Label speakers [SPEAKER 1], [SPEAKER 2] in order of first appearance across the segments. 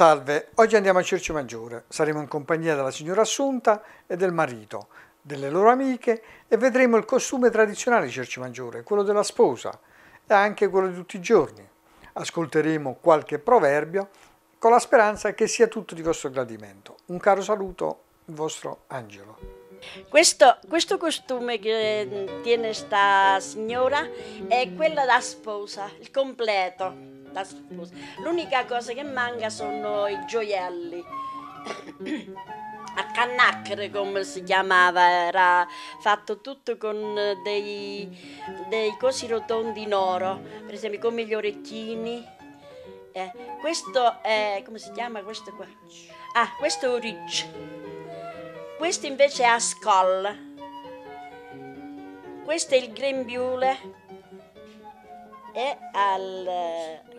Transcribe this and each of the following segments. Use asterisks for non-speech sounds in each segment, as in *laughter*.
[SPEAKER 1] Salve, oggi andiamo a Cercio Maggiore. Saremo in compagnia della signora Assunta e del marito, delle loro amiche e vedremo il costume tradizionale di Cercio Maggiore, quello della sposa e anche quello di tutti i giorni. Ascolteremo qualche proverbio con la speranza che sia tutto di vostro gradimento. Un caro saluto, il vostro Angelo.
[SPEAKER 2] Questo, questo, costume che tiene sta signora è quello da sposa, il completo sposa. L'unica cosa che manca sono i gioielli. A cannacchere come si chiamava, era fatto tutto con dei, dei cosi rotondi in oro, per esempio come gli orecchini. Eh, questo è, come si chiama questo qua? Ah, questo è Orich. Questo invece è a Skoll. Questo è il grembiule e al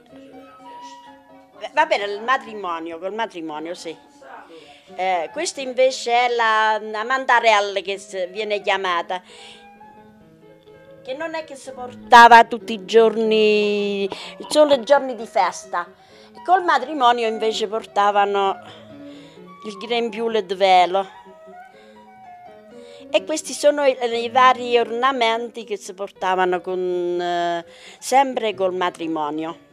[SPEAKER 2] Va bene, il matrimonio, col matrimonio, sì. Eh, questa invece è la, la mandarella che viene chiamata, che non è che si portava tutti i giorni, solo i giorni di festa. Col matrimonio invece portavano il grembiule di velo. E questi sono i, i, vari ornamenti che si portavano con, eh, sempre col matrimonio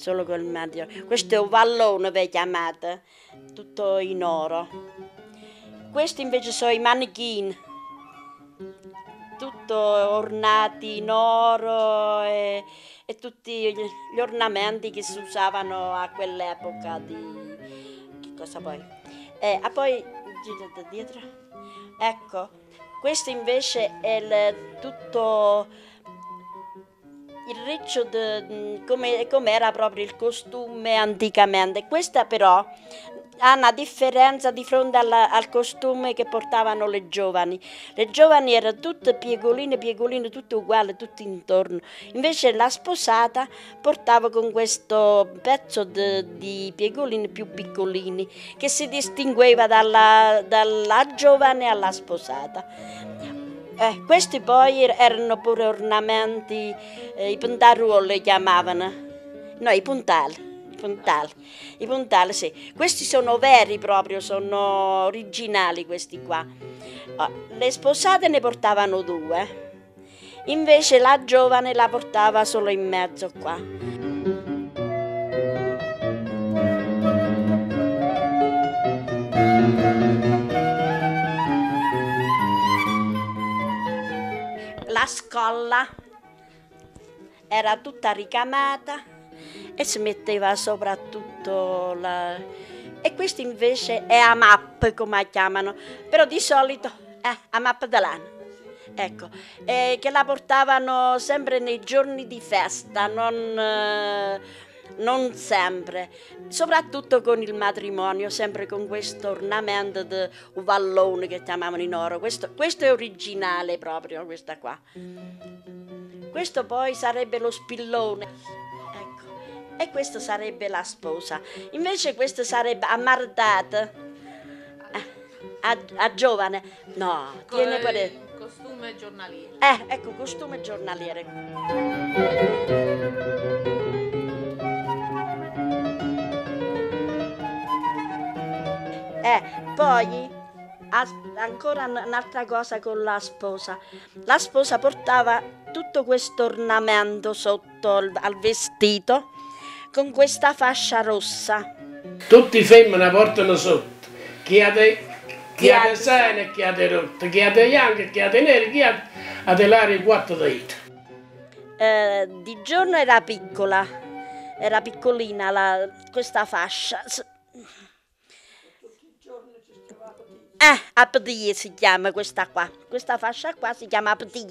[SPEAKER 2] solo col medio. Questo è un vallone, vi chiamate, tutto in oro. Questi invece sono i manichini, tutto ornati in oro e, e tutti gli ornamenti che si usavano a quell'epoca di... che cosa poi? Eh, ah, poi, girate dietro, ecco, questo invece è il, tutto il riccio come, come, era proprio il costume anticamente. Questa però ha una differenza di fronte alla, al costume che portavano le giovani. Le giovani erano tutte piegoline, piegoline, tutte uguali, tutte intorno. Invece la sposata portava con questo pezzo de, di piegoline più piccolini che si distingueva dalla, dalla giovane alla sposata. Eh, questi poi er-, erano pure ornamenti, eh, i puntaruoli li chiamavano, no, i puntali. I i puntali, sì. Questi sono veri proprio, sono originali questi qua. Oh, le sposate ne portavano due, invece la giovane la portava solo in mezzo qua. La scolla. Era tutta ricamata e si metteva soprattutto la... e questo invece è a map come la chiamano però di solito è a map dell'anno ecco eh, che la portavano sempre nei giorni di festa non eh, non sempre, soprattutto con il matrimonio, sempre con questo ornamento di vallone che chiamavano in oro. Questo, questo è originale proprio, questa qua. Questo poi sarebbe lo spillone. Ecco. E questa sarebbe la sposa. Invece questa sarebbe ammardata. Eh, a, a, giovane. No, tiene pure...
[SPEAKER 3] Costume giornaliere.
[SPEAKER 2] Eh, ecco, costume giornaliere. Eh, poi ancora un'altra cosa con la sposa. La sposa portava tutto questo ornamento sotto al vestito con questa fascia rossa.
[SPEAKER 4] Tutti i femmine portano sotto. Chi ha dei chi ha sane, chi ha rotte, chi ha dei bianchi, chi ha dei neri, chi ha, ha dell'aria quattro dita.
[SPEAKER 2] Eh, di giorno era piccola, era piccolina la, questa fascia. Eh, Abdi si chiama questa qua. Questa fascia qua si chiama Abdi.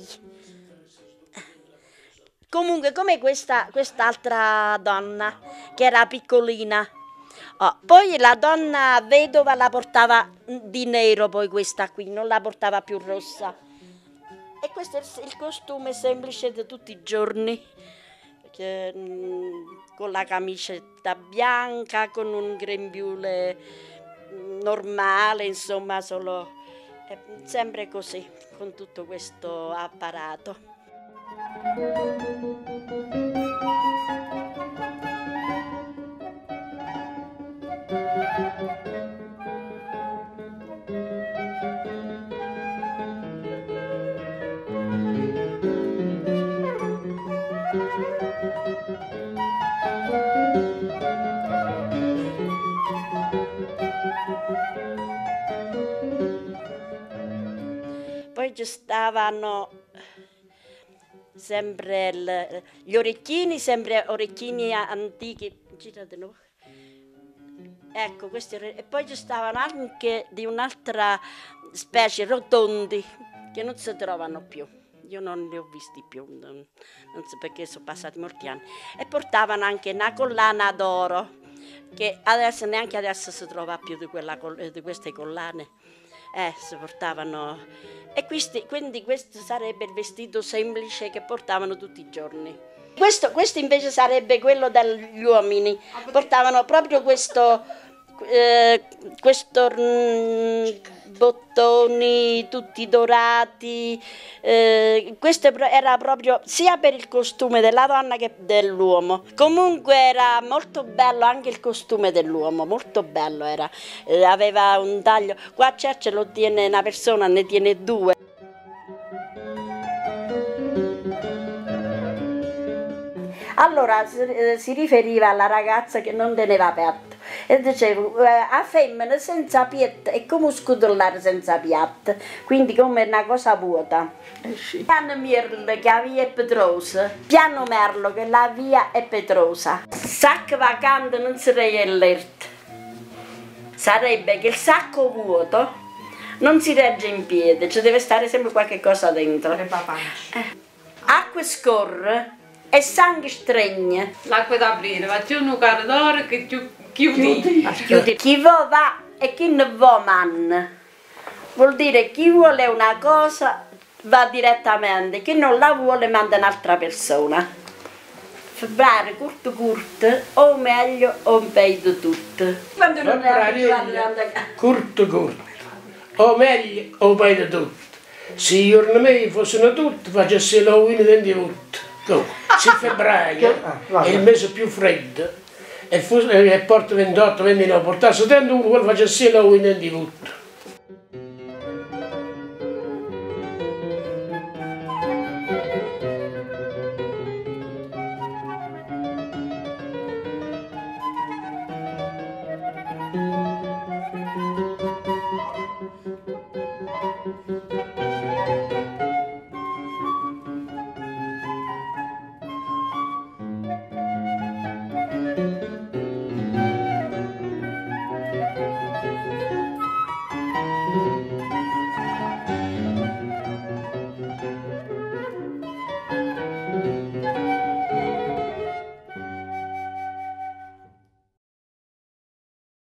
[SPEAKER 2] Comunque, come questa, quest'altra donna, che era piccolina. Oh, poi la donna vedova la portava di nero, poi questa qui, non la portava più rossa. E questo è il costume semplice di tutti i giorni, che, mm, con la camicetta bianca, con un grembiule normale, insomma, solo è sempre così, con tutto questo apparato. Ci stavano sempre il- gli orecchini, sempre orecchini antichi. Girate no? Ecco, questi e poi ci stavano anche di un'altra specie, rotondi, che non si trovano più. Io non li ho visti più, non, non so perché sono passati molti anni. E portavano anche una collana d'oro, che adesso neanche adesso si trova più di, quella di queste collane. Eh, si portavano... E questi- quindi questo sarebbe il vestito semplice che portavano tutti i giorni. Questo, questo invece sarebbe quello degli uomini. Portavano proprio questo, eh, questo mm, bottoni tutti dorati. eh, questo era proprio sia per il costume della donna che dell'uomo. Comunque era molto bello anche il costume dell'uomo, molto bello era. Eh, aveva un taglio. Qua a Cerce lo tiene una persona, ne tiene due. Allora si, eh, riferiva alla ragazza che non teneva petto e diceva eh, a femmina senza piatto è come scudollare senza piatto, quindi come una cosa vuota. Piano Merlo che la via è petrosa, piano Merlo che la via è petrosa. Sacco vacante non sarebbe all'erta. Sarebbe che il sacco vuoto non si regge in piedi, ci deve stare sempre qualche cosa dentro. Acqua scorre e sangue stregne.
[SPEAKER 3] L'acqua da aprire, ma più un corridore che più chiudi.
[SPEAKER 2] Chiudi. Chi vuole va e chi non vuole manna. Vuol dire chi vuole una cosa va direttamente, chi non la vuole manda un'altra persona. Febbraio curto curto, o meglio o peggio tutto. Quando non è
[SPEAKER 4] Curto curto. O meglio, o peggio tutto. Se i giorni miei fossero tutti, facessi l'Halloween dentro tutto. Come? Se febbraio *laughs*
[SPEAKER 1] Ah,
[SPEAKER 4] è il mese più freddo e, fosse, e porta 28, 29, portasse dentro uno, quello facessi l'Halloween dentro tutto.